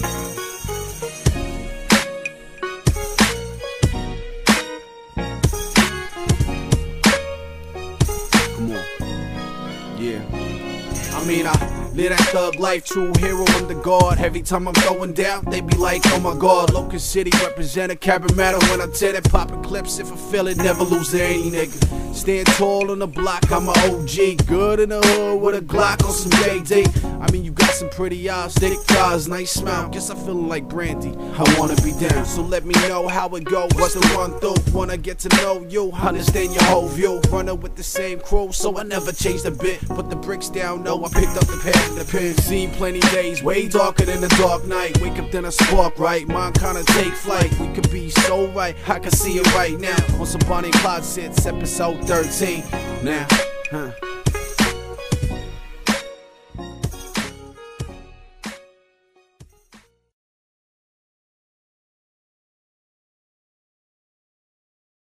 Come on. Yeah mean, I live that thug life, true hero the guard. Every time I'm going down, they be like, oh my god. Locust City represent a Cabramatta when I'm dead and popping clips. If I feel it, never lose to any nigga. Stand tall on the block, I'm a OG. Good in the hood with a Glock on some JD. I mean, you got some pretty eyes, thick thighs, nice smile. Guess I'm feeling like Brandy. I wanna be down, so let me know how it goes. What's the run through? Wanna get to know you, understand your whole view. Running with the same crew, so I never change a bit. Put the bricks down, no, I picked up the pen, the pen. Seen plenty days, way darker than the dark night. Wake up, then I spark, right? Mine kinda take flight. We could be so right, I can see it right now. On some Bonnie and Clyde sits, episode 13. Now, huh?